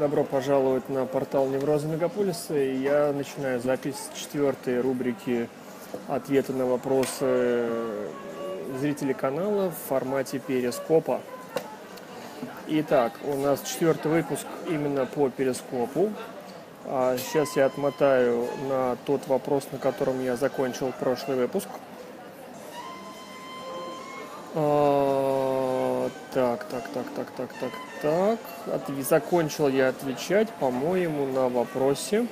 Добро пожаловать на портал Невроза Мегаполиса. И я начинаю запись четвертой рубрики «Ответы на вопросы зрителей канала в формате перископа». Итак, у нас четвертый выпуск именно по перископу. А сейчас я отмотаю на тот вопрос, на котором я закончил прошлый выпуск. А, так, так, так, так, так, так, так. От... Закончил я отвечать, по-моему, на вопросе.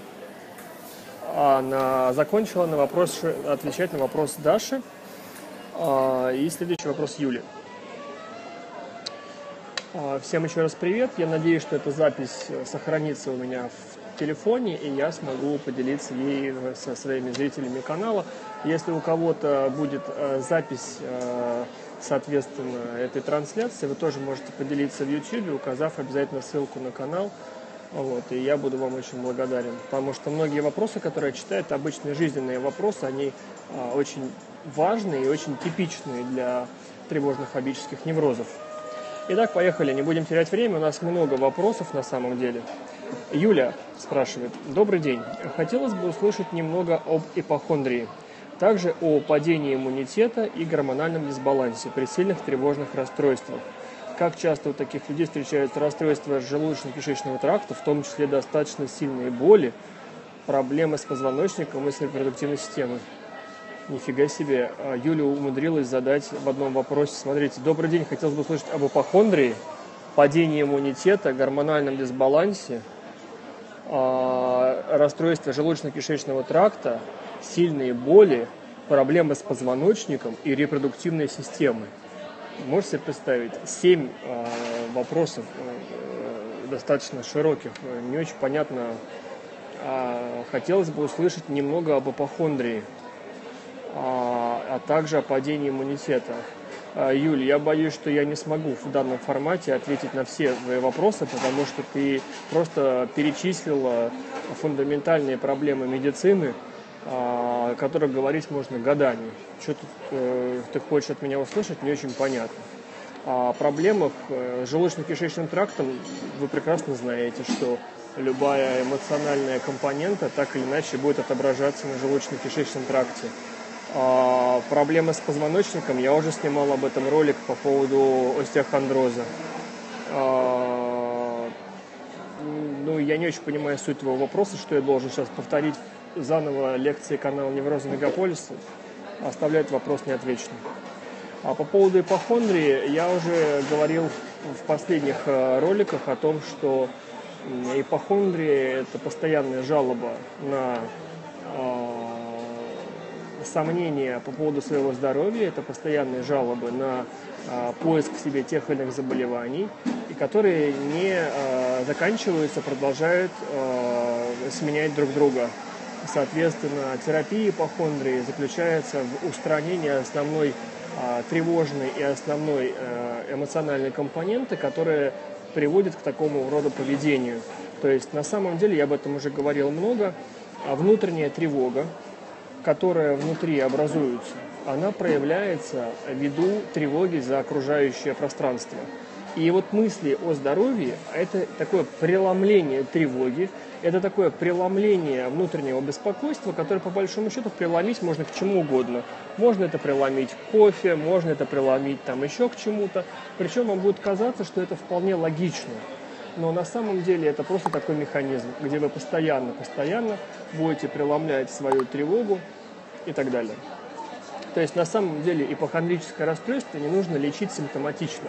А, на... Закончила на вопрос, отвечать на вопрос Даши. А, и следующий вопрос Юли. А, всем еще раз привет. Я надеюсь, что эта запись сохранится у меня в телефоне, и я смогу поделиться ей со своими зрителями канала. Если у кого-то будет э, запись э, соответственно, этой трансляции, вы тоже можете поделиться в YouTube, указав обязательно ссылку на канал. Вот, и я буду вам очень благодарен, потому что многие вопросы, которые я читаю, это обычные жизненные вопросы, они а, очень важные и очень типичные для тревожных фобических неврозов. Итак, поехали, не будем терять время, у нас много вопросов на самом деле. Юля спрашивает, добрый день, хотелось бы услышать немного об ипохондрии. Также о падении иммунитета и гормональном дисбалансе при сильных тревожных расстройствах. Как часто у таких людей встречаются расстройства желудочно-кишечного тракта, в том числе достаточно сильные боли, проблемы с позвоночником и с репродуктивной системой. Нифига себе. А, Юля умудрилась задать в одном вопросе. Смотрите, добрый день, хотелось бы услышать об апохондрии, падении иммунитета, гормональном дисбалансе, а, расстройстве желудочно-кишечного тракта, сильные боли, проблемы с позвоночником и репродуктивной системой. Можете себе представить, семь э, вопросов э, достаточно широких, не очень понятно. Э, хотелось бы услышать немного об апохондрии, э, а также о падении иммунитета. Э, Юль, я боюсь, что я не смогу в данном формате ответить на все твои вопросы, потому что ты просто перечислила фундаментальные проблемы медицины, о которых говорить можно годами. Что тут, э, ты хочешь от меня услышать, не очень понятно. О проблемах э, с желудочно-кишечным трактом вы прекрасно знаете, что любая эмоциональная компонента так или иначе будет отображаться на желудочно-кишечном тракте. А проблемы с позвоночником, я уже снимал об этом ролик по поводу остеохондроза. А, ну, я не очень понимаю суть твоего вопроса, что я должен сейчас повторить заново лекции канала Невроза Мегаполиса оставляет вопрос неотвеченным. А по поводу ипохондрии я уже говорил в последних э, роликах о том, что ипохондрия – это постоянная жалоба на сомнения по поводу своего здоровья, это постоянные жалобы на э, поиск в себе тех или иных заболеваний, и которые не э, заканчиваются, продолжают э, сменять друг друга. Соответственно, терапия ипохондрии заключается в устранении основной тревожной и основной эмоциональной компоненты, которая приводит к такому рода поведению. То есть на самом деле, я об этом уже говорил много, внутренняя тревога, которая внутри образуется, она проявляется ввиду тревоги за окружающее пространство. И вот мысли о здоровье – это такое преломление тревоги, это такое преломление внутреннего беспокойства, которое по большому счету преломить можно к чему угодно. Можно это преломить к кофе, можно это преломить там еще к чему-то. Причем вам будет казаться, что это вполне логично. Но на самом деле это просто такой механизм, где вы постоянно, постоянно будете преломлять свою тревогу и так далее. То есть на самом деле ипохондрическое расстройство не нужно лечить симптоматично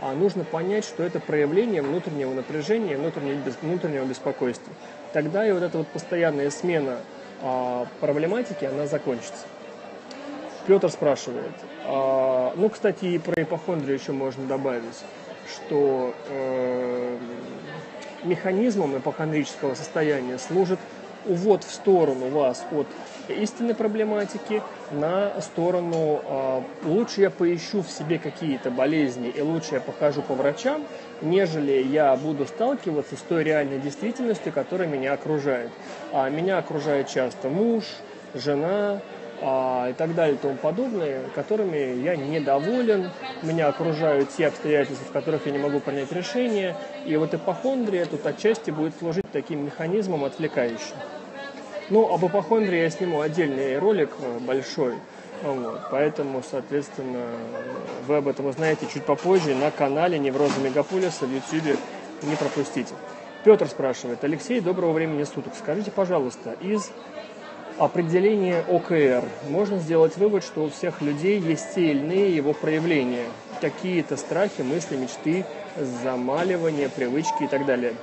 а нужно понять, что это проявление внутреннего напряжения, внутреннего, беспокойства. Тогда и вот эта вот постоянная смена а, проблематики, она закончится. Петр спрашивает, а, ну, кстати, и про ипохондрию еще можно добавить, что э, механизмом ипохондрического состояния служит увод в сторону вас от истинной проблематики на сторону э, лучше я поищу в себе какие-то болезни и лучше я похожу по врачам, нежели я буду сталкиваться с той реальной действительностью, которая меня окружает. А меня окружает часто муж, жена, а, и так далее и тому подобное, которыми я недоволен, меня окружают те обстоятельства, в которых я не могу принять решение, и вот ипохондрия тут отчасти будет служить таким механизмом отвлекающим. Ну, об ипохондрии я сниму отдельный ролик э, большой, вот, поэтому, соответственно, вы об этом узнаете чуть попозже на канале Невроза Мегаполиса в YouTube, не пропустите. Петр спрашивает, Алексей, доброго времени суток. Скажите, пожалуйста, из определения ОКР можно сделать вывод, что у всех людей есть те или иные его проявления, какие-то страхи, мысли, мечты, замаливания, привычки и так далее.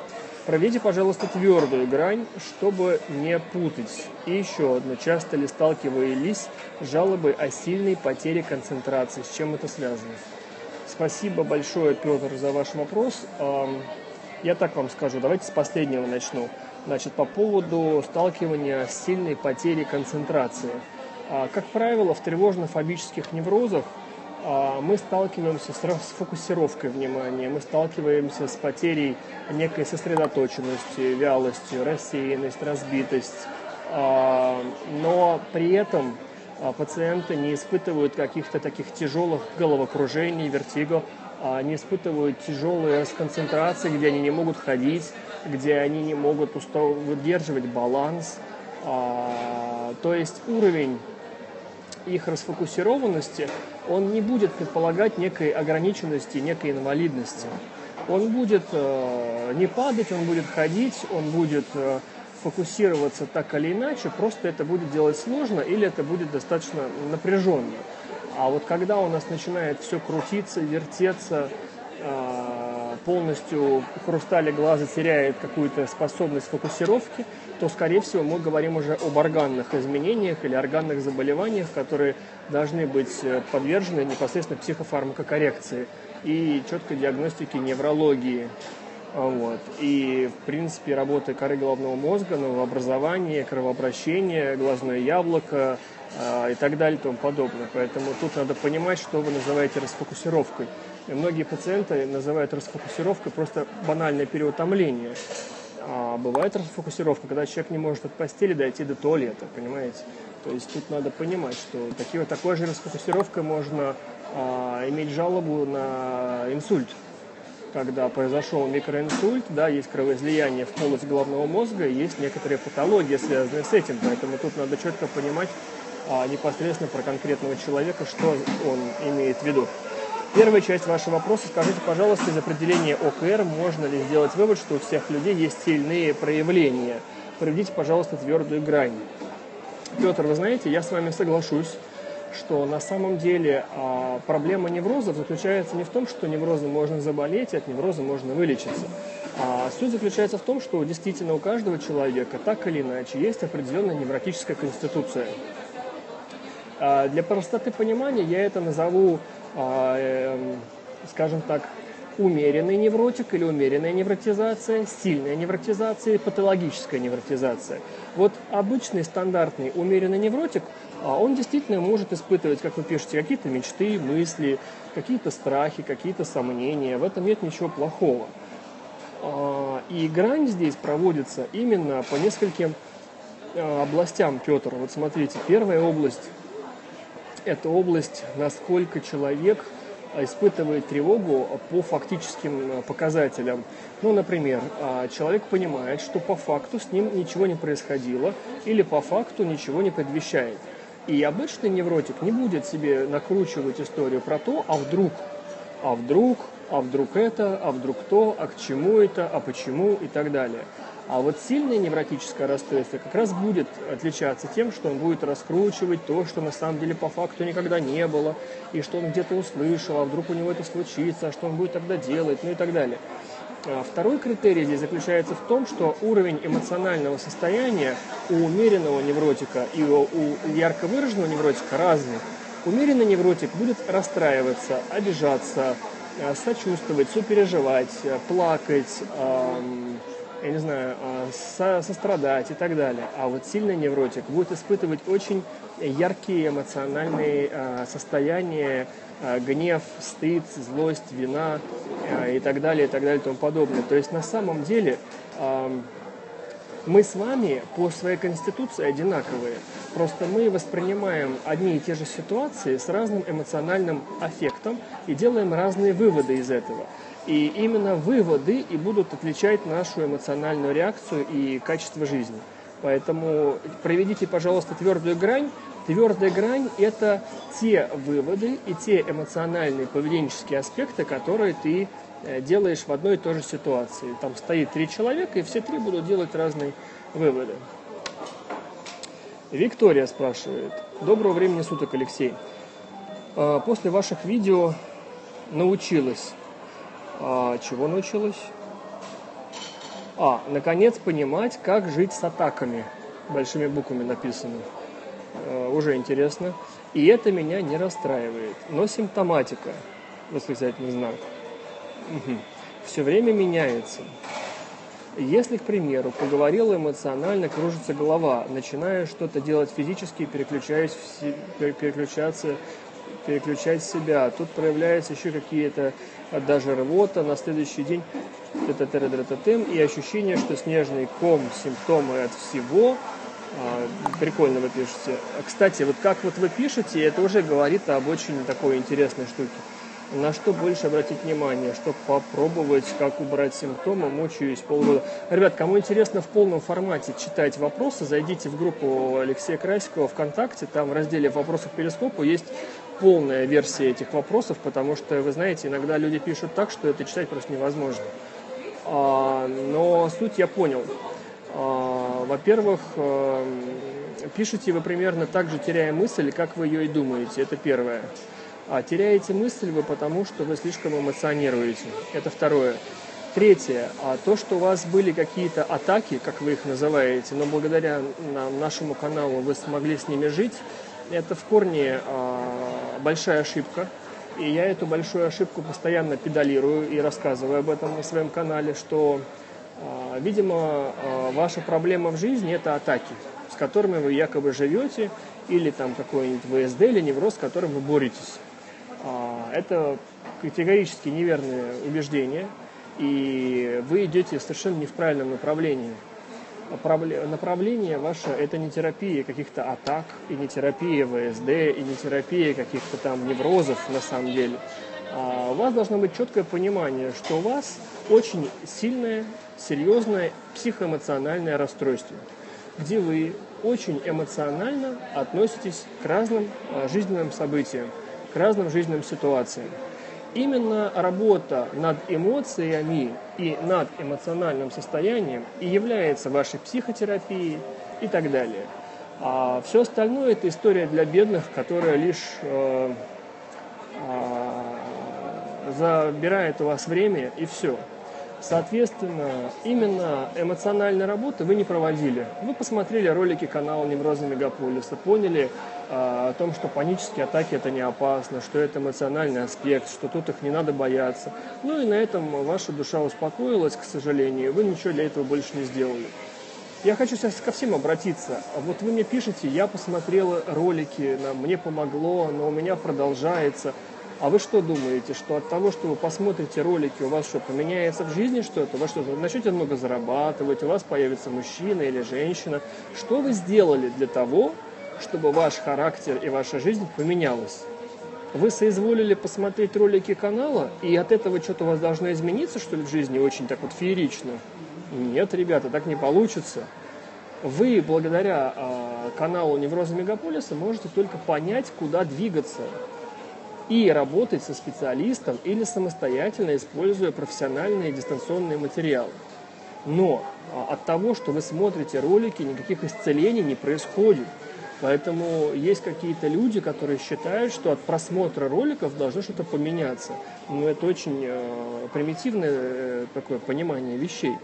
Проведите, пожалуйста, твердую грань, чтобы не путать. И еще одно. Часто ли сталкивались жалобы о сильной потере концентрации? С чем это связано? Спасибо большое, Петр, за ваш вопрос. Я так вам скажу. Давайте с последнего начну. Значит, по поводу сталкивания с сильной потерей концентрации. А, как правило, в тревожно-фобических неврозах мы сталкиваемся с фокусировкой внимания, мы сталкиваемся с потерей некой сосредоточенности, вялостью, рассеянность, разбитость. А, но при этом пациенты не испытывают каких-то таких тяжелых головокружений, вертиго, не испытывают тяжелые расконцентрации, где они не могут ходить, где они не могут выдерживать баланс. А, то есть уровень их расфокусированности, он не будет предполагать некой ограниченности, некой инвалидности. Он будет э, не падать, он будет ходить, он будет э, фокусироваться так или иначе, просто это будет делать сложно или это будет достаточно напряженно. А вот когда у нас начинает все крутиться, вертеться, э, полностью хрусталь глаза теряет какую-то способность фокусировки, то, скорее всего, мы говорим уже об органных изменениях или органных заболеваниях, которые должны быть э, подвержены непосредственно психофармакокоррекции и четкой диагностике неврологии. Вот. И, в принципе, работа коры головного мозга, новообразование, кровообращение, глазное яблоко э, и так далее и тому подобное. Поэтому тут надо понимать, что вы называете расфокусировкой. Многие пациенты называют расфокусировкой просто банальное переутомление. А бывает расфокусировка, когда человек не может от постели дойти до туалета, понимаете? То есть тут надо понимать, что такие, такой же расфокусировкой можно а, иметь жалобу на инсульт. Когда произошел микроинсульт, да, есть кровоизлияние в полость головного мозга, есть некоторые патологии, связанные с этим. Поэтому тут надо четко понимать а, непосредственно про конкретного человека, что он имеет в виду. Первая часть вашего вопроса. Скажите, пожалуйста, из определения ОКР можно ли сделать вывод, что у всех людей есть сильные проявления? Проведите, пожалуйста, твердую грань. Петр, вы знаете, я с вами соглашусь, что на самом деле а, проблема неврозов заключается не в том, что неврозом можно заболеть, от невроза можно вылечиться. А суть заключается в том, что действительно у каждого человека так или иначе есть определенная невротическая конституция. А для простоты понимания я это назову скажем так, умеренный невротик или умеренная невротизация, сильная невротизация и патологическая невротизация. Вот обычный стандартный умеренный невротик, а, он действительно может испытывать, как вы пишете, какие-то мечты, мысли, какие-то страхи, какие-то сомнения. В этом нет ничего плохого. А, и грань здесь проводится именно по нескольким областям, Петр. Вот смотрите, первая область это область, насколько человек испытывает тревогу по фактическим э, показателям. Ну, например, а, человек понимает, что по факту с ним ничего не происходило или по факту ничего не предвещает. И обычный невротик не будет себе накручивать историю про то, а вдруг, а вдруг, а вдруг это, а вдруг то, а к чему это, а почему и так далее. А вот сильное невротическое расстройство как раз будет отличаться тем, что он будет раскручивать то, что на самом деле по факту никогда не было, и что он где-то услышал, а вдруг у него это случится, а что он будет тогда делать, ну и так далее. А второй критерий здесь заключается в том, что уровень эмоционального состояния у умеренного невротика и у, ярко выраженного невротика разный. Умеренный невротик будет расстраиваться, обижаться, а, сочувствовать, сопереживать, плакать, я не знаю, а, со, сострадать и так далее. А вот сильный невротик будет испытывать очень яркие эмоциональные а, состояния, а, гнев, стыд, злость, вина и так далее, и так далее, и тому подобное. То есть на самом деле мы с вами по своей конституции одинаковые. Просто мы воспринимаем одни и те же ситуации с разным эмоциональным аффектом и делаем разные выводы из этого. И именно выводы и будут отличать нашу эмоциональную реакцию и качество жизни. Поэтому проведите, пожалуйста, твердую грань. Твердая грань – это те выводы и те эмоциональные поведенческие аспекты, которые ты э, делаешь в одной и той же ситуации. Там стоит три человека, и все три будут делать разные выводы. Виктория спрашивает. Доброго времени суток, Алексей. А, после ваших видео научилась. А, чего научилась? А, наконец понимать, как жить с атаками. Большими буквами написано. А, уже интересно. И это меня не расстраивает. Но симптоматика, восклицательный знак, угу. все время меняется. Если, к примеру, поговорила эмоционально, кружится голова, начинаю что-то делать физически, переключаюсь в, переключаться, переключать себя. Тут проявляются еще какие-то а, даже рвота на следующий день и ощущение, что снежный ком, симптомы от всего. А, прикольно вы пишете. Кстати, вот как вот вы пишете, это уже говорит об очень такой интересной штуке на что больше обратить внимание, чтобы попробовать, как убрать симптомы, мучаюсь полгода. Ребят, кому интересно в полном формате читать вопросы, зайдите в группу Алексея Красикова ВКонтакте, там в разделе «Вопросы к перископу» есть полная версия этих вопросов, потому что, вы знаете, иногда люди пишут так, что это читать просто невозможно. А, но суть я понял. А, во-первых, а, пишете вы примерно так же, теряя мысль, как вы ее и думаете. Это первое. А теряете мысль вы потому, что вы слишком эмоционируете. Это второе. Третье. А то, что у вас были какие-то атаки, как вы их называете, но благодаря нашему каналу вы смогли с ними жить, это в корне а, большая ошибка. И я эту большую ошибку постоянно педалирую и рассказываю об этом на своем канале, что, а, видимо, а, ваша проблема в жизни – это атаки, с которыми вы якобы живете, или там какой-нибудь ВСД или невроз, с которым вы боретесь. Это категорически неверное убеждение, и вы идете совершенно не в правильном направлении. Направление ваше – это не терапия каких-то атак, и не терапия ВСД, и не терапия каких-то там неврозов на самом деле. А у вас должно быть четкое понимание, что у вас очень сильное, серьезное психоэмоциональное расстройство, где вы очень эмоционально относитесь к разным а, жизненным событиям к разным жизненным ситуациям. Именно работа над эмоциями и над эмоциональным состоянием и является вашей психотерапией и так далее. А все остальное это история для бедных, которая лишь э, э, забирает у вас время и все. Соответственно, именно эмоциональной работы вы не проводили. Вы посмотрели ролики канала Невроза Мегаполиса, поняли э, о том, что панические атаки это не опасно, что это эмоциональный аспект, что тут их не надо бояться. Ну и на этом ваша душа успокоилась, к сожалению, вы ничего для этого больше не сделали. Я хочу сейчас ко всем обратиться. Вот вы мне пишете, я посмотрела ролики, мне помогло, но у меня продолжается. А вы что думаете, что от того, что вы посмотрите ролики, у вас что, поменяется в жизни что-то? Вы что, начнете много зарабатывать, у вас появится мужчина или женщина? Что вы сделали для того, чтобы ваш характер и ваша жизнь поменялась? Вы соизволили посмотреть ролики канала, и от этого что-то у вас должно измениться, что ли, в жизни очень так вот феерично? Нет, ребята, так не получится. Вы благодаря э, каналу Невроза Мегаполиса можете только понять, куда двигаться, и работать со специалистом или самостоятельно, используя профессиональные дистанционные материалы. Но а, от того, что вы смотрите ролики, никаких исцелений не происходит. Поэтому есть какие-то люди, которые считают, что от просмотра роликов должно что-то поменяться. Но это очень э, примитивное э, такое понимание вещей.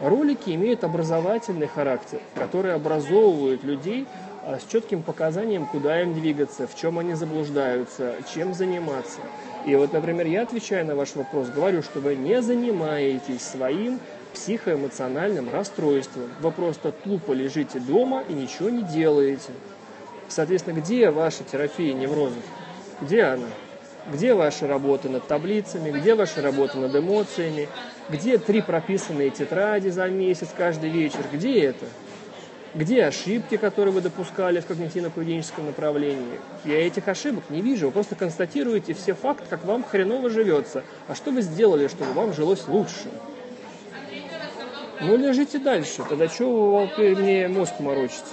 Ролики имеют образовательный характер, которые образовывают людей с четким показанием, куда им двигаться, в чем они заблуждаются, чем заниматься. И вот, например, я отвечаю на ваш вопрос, говорю, что вы не занимаетесь своим психоэмоциональным расстройством. Вы просто тупо лежите дома и ничего не делаете. Соответственно, где ваша терапия неврозов? Где она? Где ваши работы над таблицами? Где ваши работы над эмоциями? Где три прописанные тетради за месяц каждый вечер? Где это? Где ошибки, которые вы допускали в когнитивно-поведенческом направлении? Я этих ошибок не вижу. Вы просто констатируете все факты, как вам хреново живется. А что вы сделали, чтобы вам жилось лучше? Ну, лежите дальше. Тогда что вы мне мозг морочите?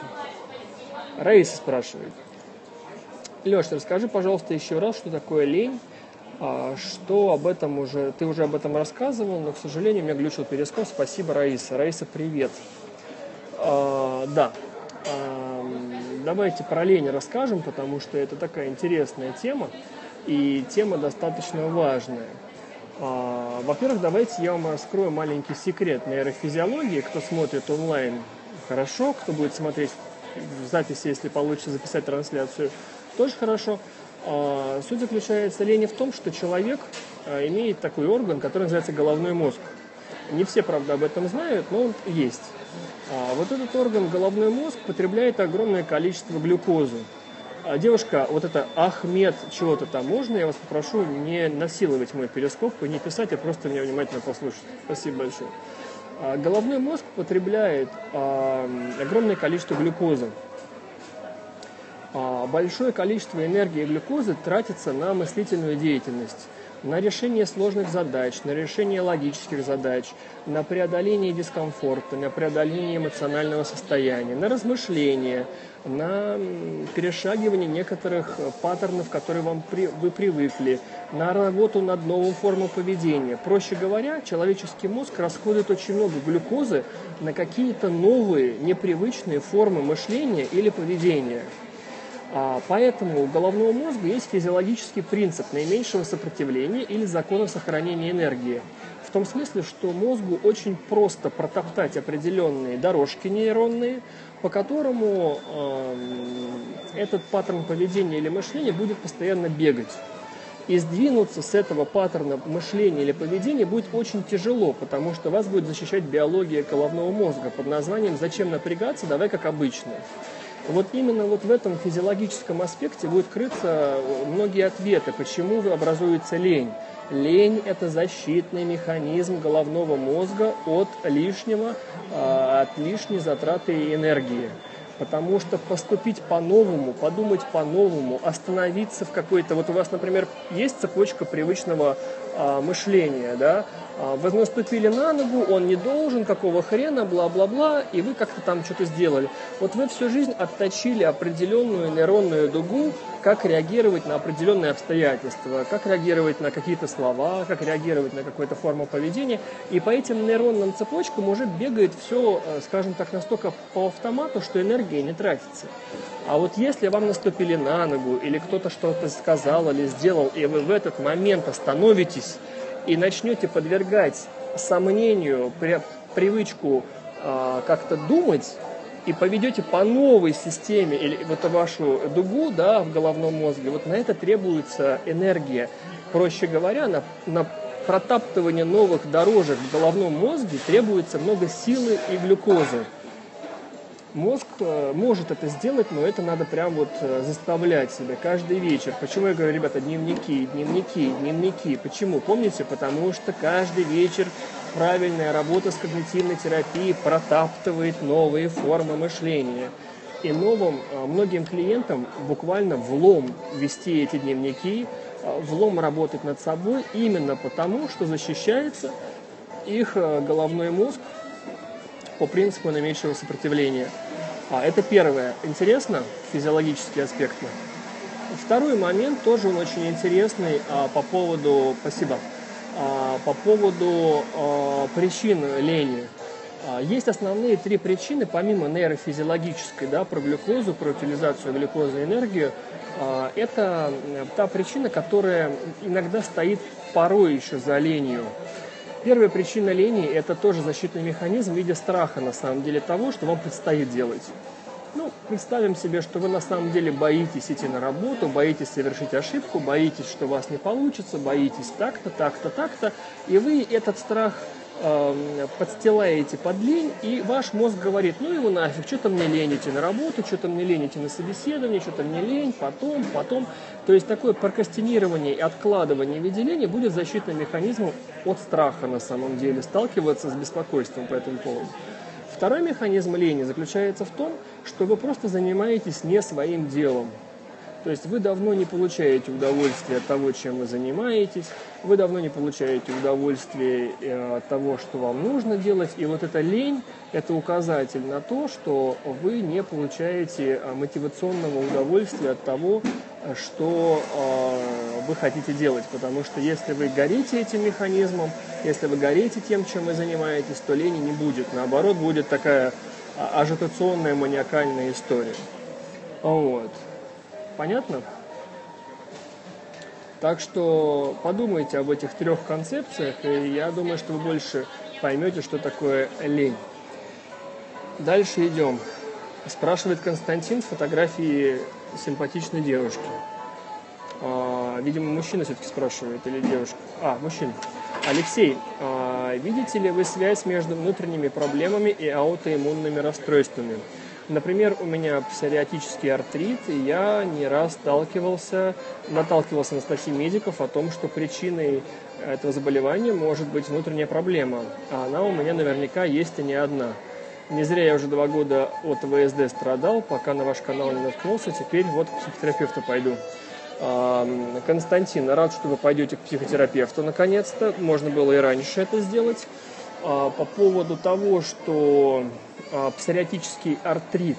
Раиса спрашивает. Леша, расскажи, пожалуйста, еще раз, что такое лень, а, что об этом уже, ты уже об этом рассказывал, но, к сожалению, у меня глючил перескоп. Спасибо, Раиса. Раиса, привет. А, да, а, давайте про лень расскажем, потому что это такая интересная тема, и тема достаточно важная. А, во-первых, давайте я вам раскрою маленький секрет нейрофизиологии. Кто смотрит онлайн, хорошо. Кто будет смотреть в записи, если получится записать трансляцию, тоже хорошо. А, суть заключается лени в том, что человек а, имеет такой орган, который называется головной мозг. Не все, правда, об этом знают, но он есть. А вот этот орган, головной мозг, потребляет огромное количество глюкозы. А девушка, вот это Ахмед чего-то там, можно я вас попрошу не насиловать мой перископ и не писать, а просто меня внимательно послушать. Спасибо большое. А головной мозг потребляет а, огромное количество глюкозы. А, большое количество энергии и глюкозы тратится на мыслительную деятельность, на решение сложных задач, на решение логических задач, на преодоление дискомфорта, на преодоление эмоционального состояния, на размышления, на перешагивание некоторых паттернов, которые вам при, вы привыкли, на работу над новым формой поведения. Проще говоря, человеческий мозг расходует очень много глюкозы на какие-то новые, непривычные формы мышления или поведения. А, поэтому у головного мозга есть физиологический принцип наименьшего сопротивления или закона сохранения энергии. В том смысле, что мозгу очень просто протоптать определенные дорожки нейронные, по которому э, этот паттерн поведения или мышления будет постоянно бегать. И сдвинуться с этого паттерна мышления или поведения будет очень тяжело, потому что вас будет защищать биология головного мозга под названием «Зачем напрягаться? Давай как обычно». Вот именно вот в этом физиологическом аспекте будет крыться многие ответы, почему образуется лень. Лень – это защитный механизм головного мозга от лишнего, а, от лишней затраты энергии. Потому что поступить по-новому, подумать по-новому, остановиться в какой-то... Вот у вас, например, есть цепочка привычного а, мышления, да? А, вы наступили на ногу, он не должен, какого хрена, бла-бла-бла, и вы как-то там что-то сделали. Вот вы всю жизнь отточили определенную нейронную дугу, как реагировать на определенные обстоятельства, как реагировать на какие-то слова, как реагировать на какую-то форму поведения. И по этим нейронным цепочкам уже бегает все, э, скажем так, настолько по автомату, что энергия не тратится. А вот если вам наступили на ногу, или кто-то что-то сказал или сделал, и вы в этот момент остановитесь и начнете подвергать сомнению привычку э, как-то думать, и поведете по новой системе или вот вашу дугу да, в головном мозге, вот на это требуется энергия. Проще говоря, на, на протаптывание новых дорожек в головном мозге требуется много силы и глюкозы. Мозг э, может это сделать, но это надо прям вот э, заставлять себя каждый вечер. Почему я говорю, ребята, дневники, дневники, дневники? Почему? Помните? Потому что каждый вечер правильная работа с когнитивной терапией протаптывает новые формы мышления. И новым, а, многим клиентам буквально влом вести эти дневники, влом работать над собой именно потому, что защищается их головной мозг по принципу наименьшего сопротивления. А, это первое. Интересно, физиологические аспекты. Второй момент тоже он очень интересный а, по поводу... Спасибо а, по поводу а, причин лени. А, есть основные три причины, помимо нейрофизиологической, да, про глюкозу, про утилизацию глюкозы и энергию. Это та причина, которая иногда стоит порой еще за ленью. Первая причина лени – это тоже защитный механизм в виде страха, на самом деле, того, что вам предстоит делать. Ну, представим себе, что вы на самом деле боитесь идти на работу, боитесь совершить ошибку, боитесь, что у вас не получится, боитесь так-то, так-то, так-то, и вы этот страх э, подстилаете под лень, и ваш мозг говорит, ну его нафиг, что-то мне лень идти на работу, что-то мне лень идти на собеседование, что-то мне лень, потом, потом. То есть такое прокрастинирование и откладывание в будет защитным механизмом от страха на самом деле, сталкиваться с беспокойством по этому поводу. второй механизм лени заключается в том, что вы просто занимаетесь не своим делом. То есть вы давно не получаете удовольствие от того, чем вы занимаетесь, вы давно не получаете удовольствие э, от того, что вам нужно делать, и вот эта лень – это указатель на то, что вы не получаете э, мотивационного удовольствия от того, что э, вы хотите делать. Потому что если вы горите этим механизмом, если вы горите тем, чем вы занимаетесь, то лени не будет. Наоборот, будет такая ажитационная маниакальная история. Вот. Понятно? Так что подумайте об этих трех концепциях, и я думаю, что вы больше поймете, что такое лень. Дальше идем. Спрашивает Константин фотографии симпатичной девушки. А, видимо, мужчина все-таки спрашивает или девушка. А, мужчина. Алексей, а, видите ли вы связь между внутренними проблемами и аутоиммунными расстройствами? Например, у меня псориатический артрит, и я не раз сталкивался, наталкивался на статьи медиков о том, что причиной этого заболевания может быть внутренняя проблема. А она у меня наверняка есть и не одна. Не зря я уже два года от ВСД страдал, пока на ваш канал не наткнулся. Теперь вот к психотерапевту пойду. Константин, рад, что вы пойдете к психотерапевту наконец-то. Можно было и раньше это сделать. А, по поводу того, что а, псориатический артрит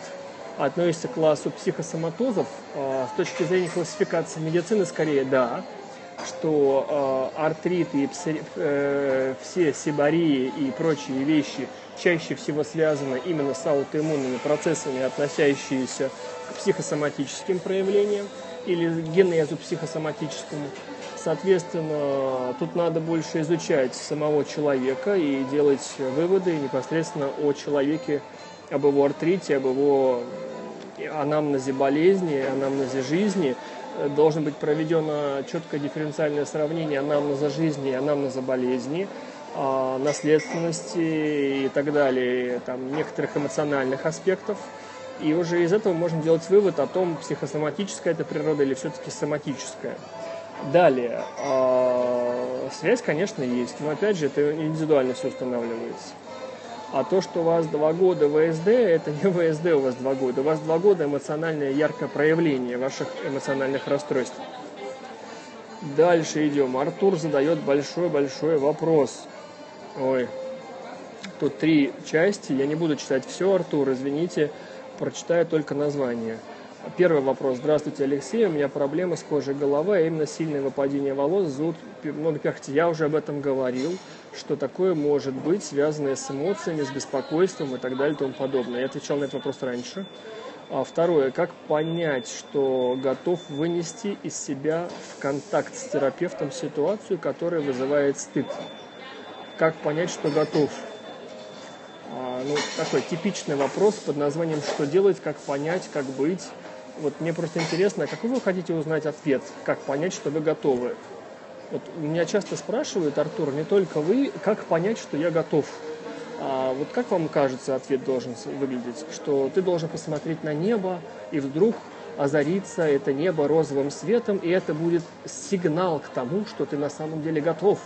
относится к классу психосоматозов, а, с точки зрения классификации медицины, скорее да, что артрит и э, все сибарии и прочие вещи чаще всего связаны именно с аутоиммунными процессами, относящиеся к психосоматическим проявлениям или генезу психосоматическому. Соответственно, тут надо больше изучать самого человека и делать выводы непосредственно о человеке, об его артрите, об его анамнезе болезни, анамнезе жизни. Должно быть проведено четкое дифференциальное сравнение анамнеза жизни и анамнеза болезни, а, наследственности и так далее, там, некоторых эмоциональных аспектов. И уже из этого можно делать вывод о том, психосоматическая это природа или все-таки соматическая. Далее, э, связь, конечно, есть, но опять же, это индивидуально все устанавливается. А то, что у вас два года ВСД, это не ВСД у вас два года. У вас два года эмоциональное яркое проявление ваших эмоциональных расстройств. Дальше идем. Артур задает большой-большой вопрос. Ой, тут три части. Я не буду читать все, Артур, извините. Прочитаю только название. Первый вопрос. Здравствуйте, Алексей. У меня проблема с кожей головы, а именно сильное выпадение волос, зуд, много перхоти. Я уже об этом говорил, что такое может быть, связанное с эмоциями, с беспокойством и так далее и тому подобное. Я отвечал на этот вопрос раньше. А второе. Как понять, что готов вынести из себя в контакт с терапевтом ситуацию, которая вызывает стыд? Как понять, что готов? А, ну, такой типичный вопрос под названием «Что делать?», «Как понять?», «Как быть?». Вот мне просто интересно, какой вы хотите узнать ответ, как понять, что вы готовы. Вот меня часто спрашивают, Артур, не только вы, как понять, что я готов. А вот как вам кажется, ответ должен выглядеть? Что ты должен посмотреть на небо, и вдруг озарится это небо розовым светом, и это будет сигнал к тому, что ты на самом деле готов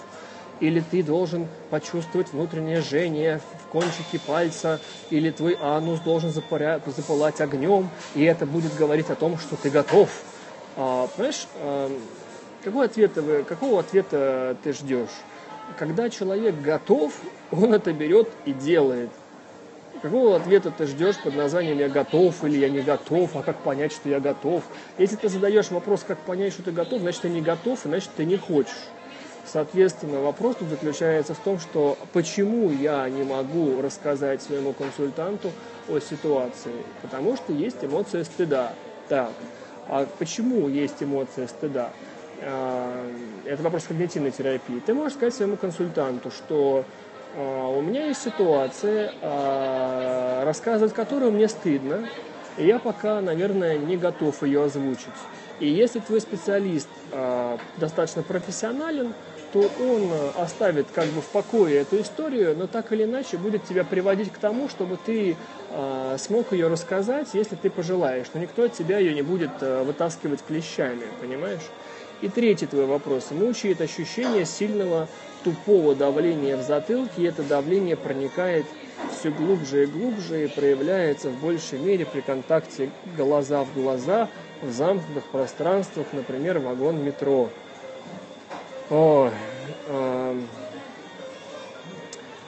или ты должен почувствовать внутреннее жжение в кончике пальца, или твой анус должен запаря... запылать огнем, и это будет говорить о том, что ты готов. А, понимаешь, а, какой ответ какого ответа ты ждешь? Когда человек готов, он это берет и делает. Какого ответа ты ждешь под названием «я готов» или «я не готов», а как понять, что я готов? Если ты задаешь вопрос, как понять, что ты готов, значит, ты не готов, и значит, ты не хочешь. Соответственно, вопрос тут заключается в том, что почему я не могу рассказать своему консультанту о ситуации? Потому что есть эмоция стыда. Так, а почему есть эмоция стыда? А, это вопрос когнитивной терапии. Ты можешь сказать своему консультанту, что а, у меня есть ситуация, а, рассказывать которую мне стыдно, и я пока, наверное, не готов ее озвучить. И если твой специалист достаточно профессионален, то он э, оставит как бы в покое эту историю, но так или иначе будет тебя приводить к тому, чтобы ты э, смог ее рассказать, если ты пожелаешь, что никто от тебя ее не будет э, вытаскивать клещами, понимаешь? И третий твой вопрос. Мучает ощущение сильного тупого давления в затылке, и это давление проникает все глубже и глубже и проявляется в большей мере при контакте глаза в глаза в замкнутых пространствах, например, вагон метро. Ой, э,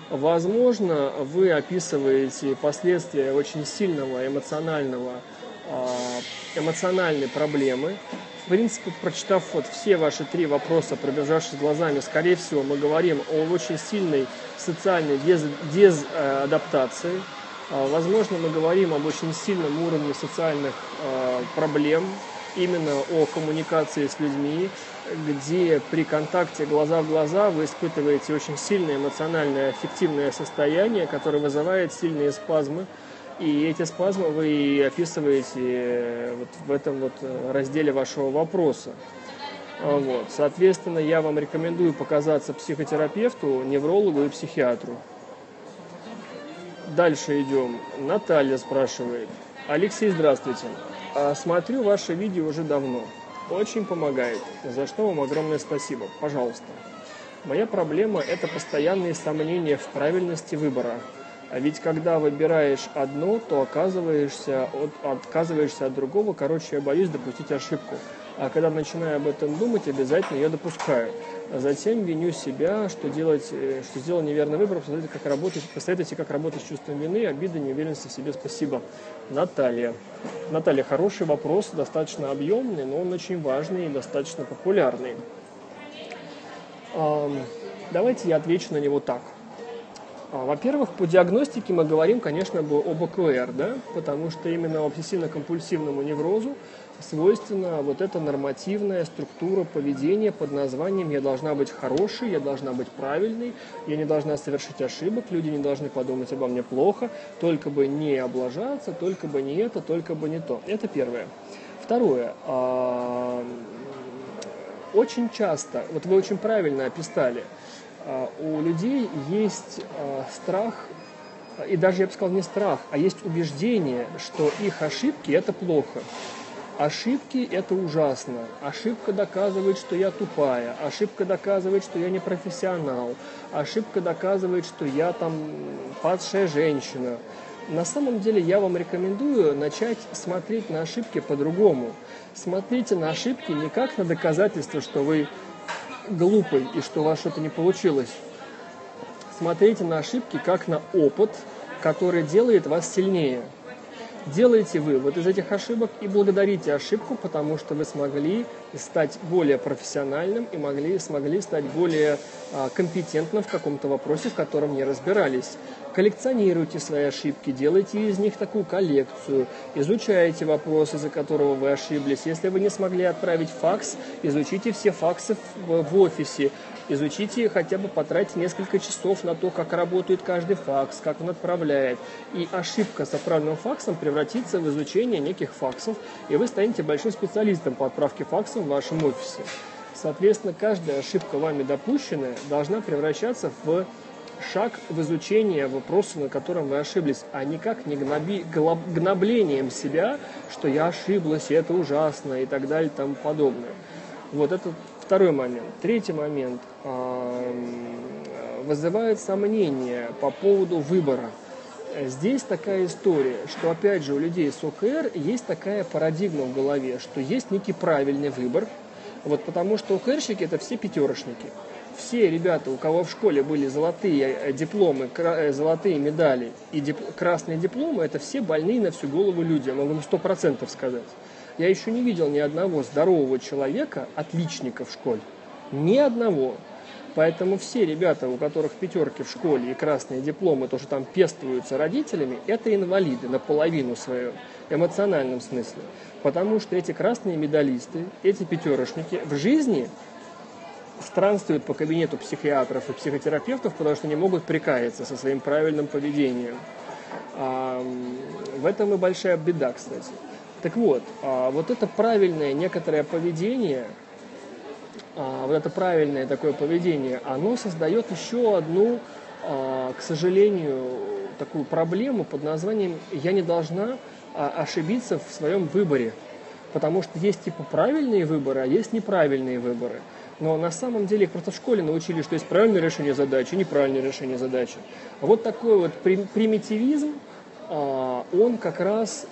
возможно, вы описываете последствия очень сильного эмоционального, э, эмоциональной проблемы, в принципе, прочитав вот все ваши три вопроса, пробежавшись глазами, скорее всего, мы говорим о очень сильной социальной дез, дезадаптации. А, возможно, мы говорим об очень сильном уровне социальных а, проблем, именно о коммуникации с людьми, где при контакте глаза в глаза вы испытываете очень сильное эмоциональное аффективное состояние, которое вызывает сильные спазмы, и эти спазмы вы описываете э, вот в этом вот э, разделе вашего вопроса. А, вот. Соответственно, я вам рекомендую показаться психотерапевту, неврологу и психиатру. Дальше идем. Наталья спрашивает. Алексей, здравствуйте. А, смотрю ваше видео уже давно. Очень помогает, за что вам огромное спасибо. Пожалуйста. Моя проблема – это постоянные сомнения в правильности выбора. А ведь когда выбираешь одно, то оказываешься от, отказываешься от другого. Короче, я боюсь допустить ошибку. А когда начинаю об этом думать, обязательно ее допускаю. А затем виню себя, что, делать, э, что сделал неверный выбор, посмотрите, как работать, посоветуйте, как работать с чувством вины, обиды, неуверенности в себе. Спасибо. Наталья. Наталья, хороший вопрос, достаточно объемный, но он очень важный и достаточно популярный. Давайте я отвечу на него так. А, во-первых, по диагностике мы говорим, конечно, об ОКР, да, потому что именно обсессивно-компульсивному неврозу свойственна вот эта нормативная структура поведения под названием «я должна быть хорошей», «я должна быть правильной», «я не должна совершить ошибок», «люди не должны подумать обо мне плохо», «только бы не облажаться», «только бы не это», «только бы не то». Это первое. Второе. А, очень часто, вот вы очень правильно описали – у людей есть а, страх, и даже, я бы сказал, не страх, а есть убеждение, что их ошибки – это плохо. Ошибки – это ужасно. Ошибка доказывает, что я тупая. Ошибка доказывает, что я не профессионал. Ошибка доказывает, что я там падшая женщина. На самом деле я вам рекомендую начать смотреть на ошибки по-другому. Смотрите на ошибки не как на доказательство, что вы глупый и что у вас что-то не получилось. Смотрите на ошибки как на опыт, который делает вас сильнее. Делайте вывод из этих ошибок и благодарите ошибку, потому что вы смогли стать более профессиональным и могли, смогли стать более а, компетентным в каком-то вопросе, в котором не разбирались. Коллекционируйте свои ошибки, делайте из них такую коллекцию, изучайте вопрос, из-за которого вы ошиблись. Если вы не смогли отправить факс, изучите все факсы в, в офисе, изучите хотя бы потратьте несколько часов на то, как работает каждый факс, как он отправляет. И ошибка с отправленным факсом превратится в изучение неких факсов, и вы станете большим специалистом по отправке факсов в вашем офисе. Соответственно, каждая ошибка вами допущенная должна превращаться в шаг в изучение вопроса, на котором вы ошиблись, а никак не гноби, гноблением себя, что я ошиблась, и это ужасно, и так далее, и тому подобное. Вот это второй момент. Третий момент вызывает сомнения по поводу выбора. Здесь такая история, что опять же у людей с ОКР есть такая парадигма в голове, что есть некий правильный выбор, вот потому что ОКРщики это все пятерочники все ребята, у кого в школе были золотые э, дипломы, э, золотые медали и дип, красные дипломы, это все больные на всю голову люди, я могу вам сто процентов сказать. Я еще не видел ни одного здорового человека, отличника в школе. Ни одного. Поэтому все ребята, у которых пятерки в школе и красные дипломы, то, что там пестуются родителями, это инвалиды наполовину своем эмоциональном смысле. Потому что эти красные медалисты, эти пятерочники в жизни странствуют по кабинету психиатров и психотерапевтов, потому что не могут прикаяться со своим правильным поведением. А, в этом и большая беда, кстати. Так вот, а, вот это правильное некоторое поведение, а, вот это правильное такое поведение, оно создает еще одну, к сожалению, такую проблему под названием «я не должна ошибиться в своем выборе». Потому что есть типа правильные выборы, а есть неправильные выборы. Но на самом деле просто в школе научили, что есть правильное решение задачи и неправильное решение задачи. А вот такой вот примитивизм, а, он как раз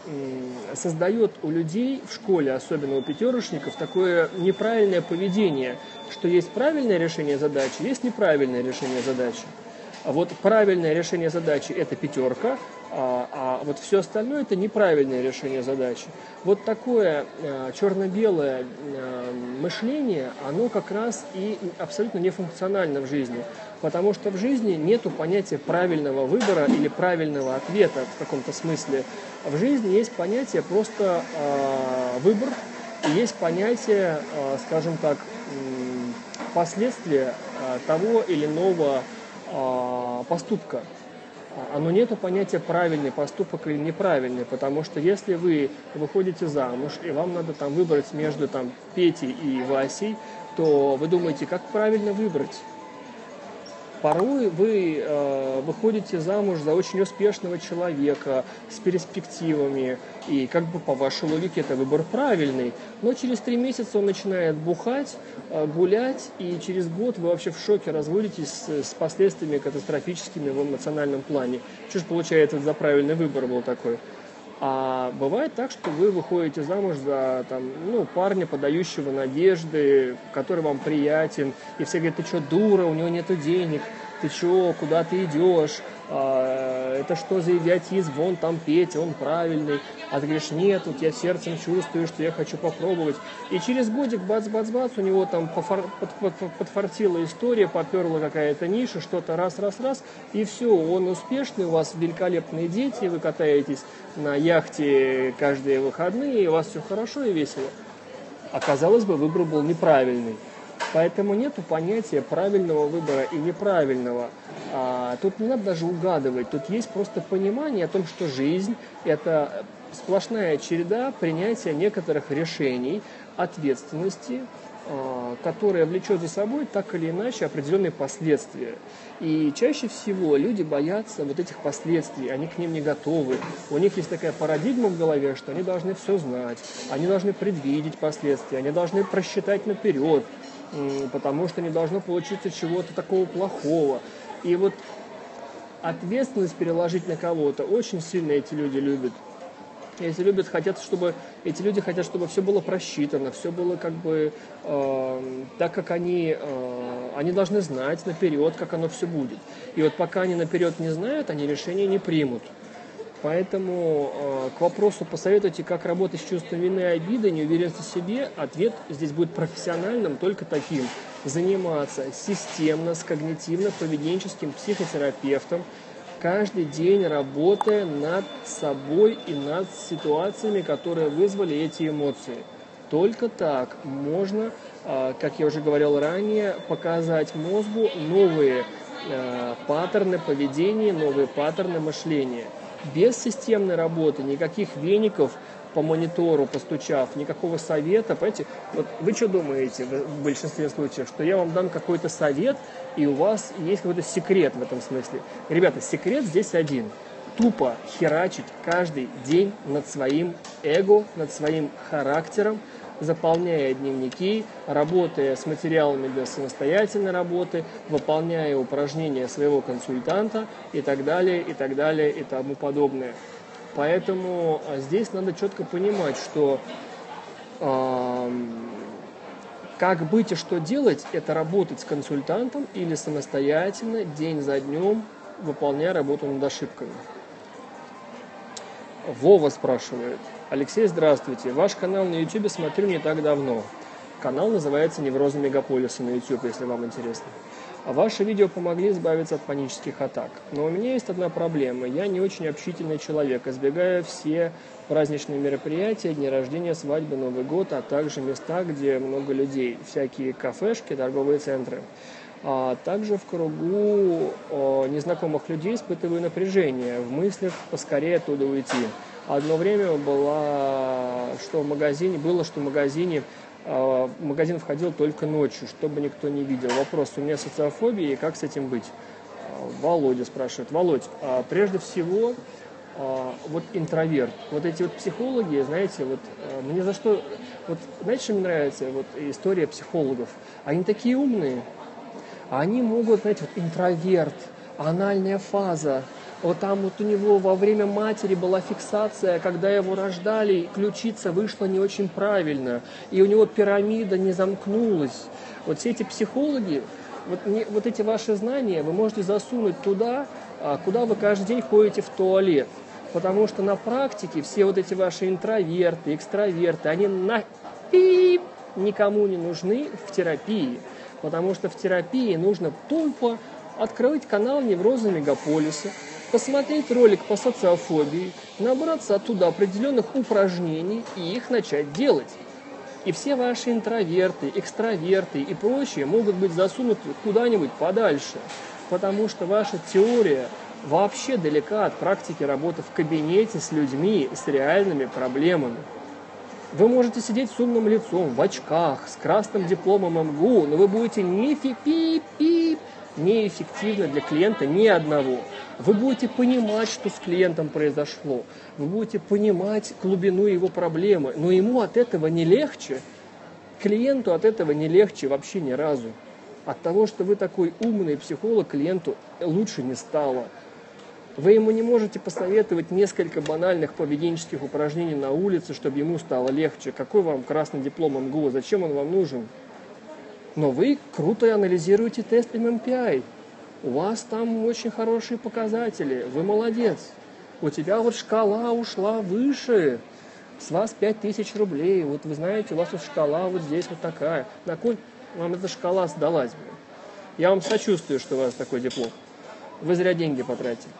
создает у людей в школе, особенно у пятерочников, такое неправильное поведение, что есть правильное решение задачи, есть неправильное решение задачи. А вот правильное решение задачи – это пятерка, а, а вот все остальное – это неправильное решение задачи. Вот такое а, черно-белое а, мышление, оно как раз и абсолютно нефункционально в жизни. Потому что в жизни нет понятия правильного выбора или правильного ответа в каком-то смысле. В жизни есть понятие просто э, выбор, и есть понятие, э, скажем так, последствия э, того или иного поступка. Оно нету понятия правильный поступок или неправильный, потому что если вы выходите замуж и вам надо там выбрать между там Петей и Васей, то вы думаете, как правильно выбрать? Порой вы э, выходите замуж за очень успешного человека с перспективами, и как бы по вашей логике это выбор правильный. Но через три месяца он начинает бухать, э, гулять, и через год вы вообще в шоке разводитесь с, с последствиями катастрофическими в эмоциональном плане. Что же получается за правильный выбор был такой? А бывает так, что вы выходите замуж за там, ну, парня, подающего надежды, который вам приятен, и все говорят, ты что, дура, у него нет денег, ты что, куда ты идешь, а, это что за идиотизм, вон там Петя, он правильный, а ты говоришь, нет, вот я сердцем чувствую, что я хочу попробовать. И через годик, бац-бац-бац, у него там пофор, под, под, подфартила история, поперла какая-то ниша, что-то раз-раз-раз, и все, он успешный, у вас великолепные дети, вы катаетесь на яхте каждые выходные, и у вас все хорошо и весело. А казалось бы, выбор был неправильный. Поэтому нет понятия правильного выбора и неправильного. А, тут не надо даже угадывать, тут есть просто понимание о том, что жизнь – это сплошная череда принятия некоторых решений, ответственности, а, которая влечет за собой так или иначе определенные последствия. И чаще всего люди боятся вот этих последствий, они к ним не готовы. У них есть такая парадигма в голове, что они должны все знать, они должны предвидеть последствия, они должны просчитать наперед, потому что не должно получиться чего-то такого плохого. И вот ответственность переложить на кого-то очень сильно эти люди любят. Эти любят, хотят, чтобы эти люди хотят, чтобы все было просчитано, все было как бы э, так, как они, э, они должны знать наперед, как оно все будет. И вот пока они наперед не знают, они решения не примут. Поэтому э, к вопросу посоветуйте, как работать с чувством вины и обиды, неуверенности в себе, ответ здесь будет профессиональным, только таким. Заниматься системно с когнитивно-поведенческим психотерапевтом, каждый день работая над собой и над ситуациями, которые вызвали эти эмоции. Только так можно, э, как я уже говорил ранее, показать мозгу новые э, паттерны поведения, новые паттерны мышления – без системной работы, никаких веников по монитору постучав, никакого совета, понимаете, вот вы что думаете в большинстве случаев, что я вам дам какой-то совет, и у вас есть какой-то секрет в этом смысле. Ребята, секрет здесь один. Тупо херачить каждый день над своим эго, над своим характером, заполняя дневники, работая с материалами для самостоятельной работы, выполняя упражнения своего консультанта и так далее, и так далее, и тому подобное. Поэтому а, здесь надо четко понимать, что э, как быть и что делать, это работать с консультантом или самостоятельно, день за днем, выполняя работу над ошибками. Вова спрашивает – Алексей, здравствуйте. Ваш канал на YouTube смотрю не так давно. Канал называется «Неврозы мегаполиса» на YouTube, если вам интересно. А ваши видео помогли избавиться от панических атак. Но у меня есть одна проблема. Я не очень общительный человек, избегаю все праздничные мероприятия, дни рождения, свадьбы, Новый год, а также места, где много людей, всякие кафешки, торговые центры. А также в кругу незнакомых людей испытываю напряжение в мыслях поскорее оттуда уйти. Одно время было, что в магазине, было, что в магазине в магазин входил только ночью, чтобы никто не видел. Вопрос, у меня социофобия, и как с этим быть? Володя спрашивает. Володь, а прежде всего а, вот интроверт. Вот эти вот психологи, знаете, вот а, мне за что... Вот знаете, что мне нравится? Вот история психологов. Они такие умные. Они могут, знаете, вот интроверт, анальная фаза, вот там вот у него во время матери была фиксация, когда его рождали, ключица вышла не очень правильно, и у него пирамида не замкнулась. Вот все эти психологи, вот, не, вот эти ваши знания вы можете засунуть туда, а, куда вы каждый день ходите в туалет. Потому что на практике все вот эти ваши интроверты, экстраверты, они на никому не нужны в терапии. Потому что в терапии нужно тупо открыть канал невроза мегаполиса, посмотреть ролик по социофобии, набраться оттуда определенных упражнений и их начать делать. И все ваши интроверты, экстраверты и прочие могут быть засунуты куда-нибудь подальше, потому что ваша теория вообще далека от практики работы в кабинете с людьми с реальными проблемами. Вы можете сидеть с умным лицом, в очках, с красным дипломом МГУ, но вы будете не фи пи пи неэффективны для клиента ни одного. Вы будете понимать, что с клиентом произошло. Вы будете понимать глубину его проблемы. Но ему от этого не легче. Клиенту от этого не легче вообще ни разу. От того, что вы такой умный психолог, клиенту лучше не стало. Вы ему не можете посоветовать несколько банальных поведенческих упражнений на улице, чтобы ему стало легче. Какой вам красный диплом МГУ? Зачем он вам нужен? Но вы круто анализируете тест MMPI. У вас там очень хорошие показатели. Вы молодец. У тебя вот шкала ушла выше. С вас 5000 рублей. Вот вы знаете, у вас вот шкала вот здесь вот такая. На кой вам эта шкала сдалась? Я вам сочувствую, что у вас такой диплом. Вы зря деньги потратили.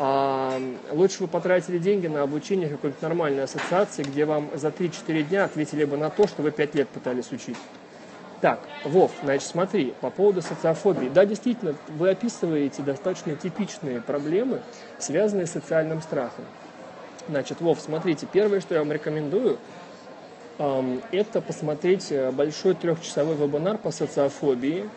А лучше вы потратили деньги на обучение какой-нибудь нормальной ассоциации, где вам за 3-4 дня ответили бы на то, что вы 5 лет пытались учить. Так, Вов, значит, смотри, по поводу социофобии. Да, действительно, вы описываете достаточно типичные проблемы, связанные с социальным страхом. Значит, Вов, смотрите, первое, что я вам рекомендую, это посмотреть э, большой трехчасовой вебинар по социофобии.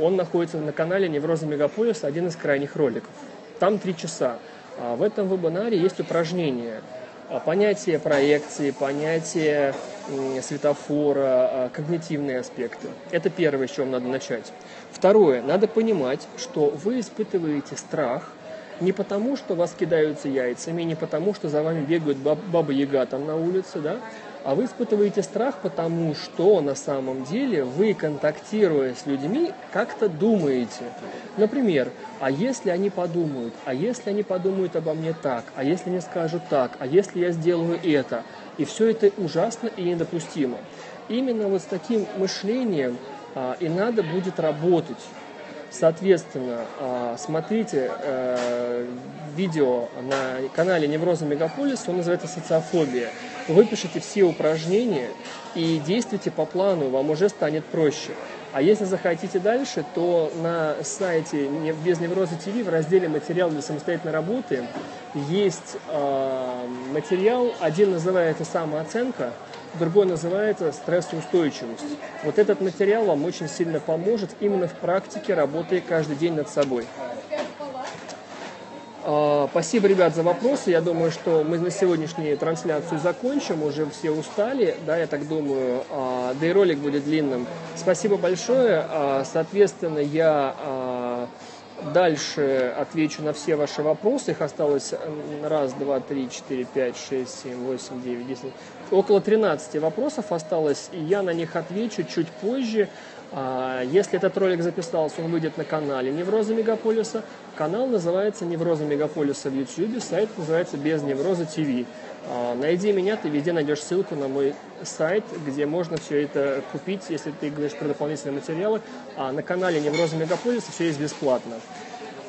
Он находится на канале Невроза Мегаполиса, один из крайних роликов. Там три часа. А в этом вебинаре есть упражнения – а, понятие проекции, понятие светофора, а, когнитивные аспекты. Это первое, с чего надо начать. Второе, надо понимать, что вы испытываете страх не потому, что вас кидаются яйцами, не потому, что за вами бегают баб, баба Яга там на улице, да, а вы испытываете страх, потому что на самом деле вы, контактируя с людьми, как-то думаете. Например, а если они подумают, а если они подумают обо мне так, а если они скажут так, а если я сделаю это. И все это ужасно и недопустимо. Именно вот с таким мышлением а, и надо будет работать. Соответственно, а, смотрите э, видео на канале Невроза Мегаполис, он называется «Социофобия». Выпишите все упражнения и действуйте по плану, вам уже станет проще. А если захотите дальше, то на сайте без невроза ТВ в разделе «Материал для самостоятельной работы» есть э, материал, один называется «Самооценка», другой называется стрессоустойчивость. Вот этот материал вам очень сильно поможет именно в практике, работая каждый день над собой. А, спасибо, ребят, за вопросы. Я думаю, что мы на сегодняшнюю трансляцию закончим. Уже все устали, да, я так думаю. А, да и ролик будет длинным. Спасибо большое. А, соответственно, я Дальше отвечу на все ваши вопросы. Их осталось раз, два, три, четыре, пять, шесть, семь, восемь, девять, десять. Около 13 вопросов осталось, и я на них отвечу чуть позже. А, если этот ролик записался, он выйдет на канале Невроза Мегаполиса. Канал называется Невроза Мегаполиса в YouTube, сайт называется Без Невроза ТВ. А, найди меня, ты везде найдешь ссылку на мой сайт, где можно все это купить, если ты говоришь про дополнительные материалы. А на канале Невроза Мегаполиса все есть бесплатно.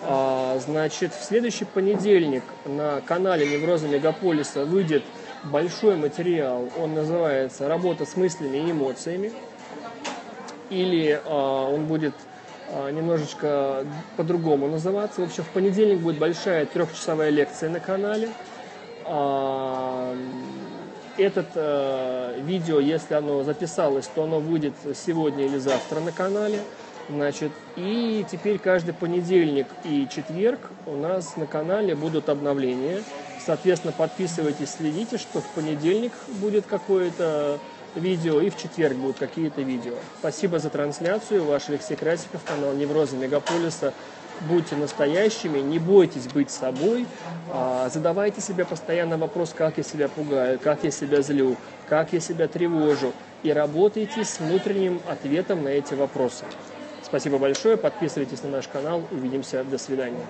А, значит, в следующий понедельник на канале Невроза Мегаполиса выйдет большой материал. Он называется «Работа с мыслями и эмоциями» или а, он будет а, немножечко по-другому называться. В общем, в понедельник будет большая трехчасовая лекция на канале. А, этот видео, если оно записалось, то оно выйдет сегодня или завтра на канале. Значит, и теперь каждый понедельник и четверг у нас на канале будут обновления. Соответственно, подписывайтесь, следите, что в понедельник будет какое-то видео и в четверг будут какие-то видео. Спасибо за трансляцию. Ваш Алексей Красиков, канал Неврозы Мегаполиса. Будьте настоящими, не бойтесь быть собой. А, задавайте себе постоянно вопрос, как я себя пугаю, как я себя злю, как я себя тревожу. И работайте с внутренним ответом на эти вопросы. Спасибо большое. Подписывайтесь на наш канал. Увидимся. До свидания.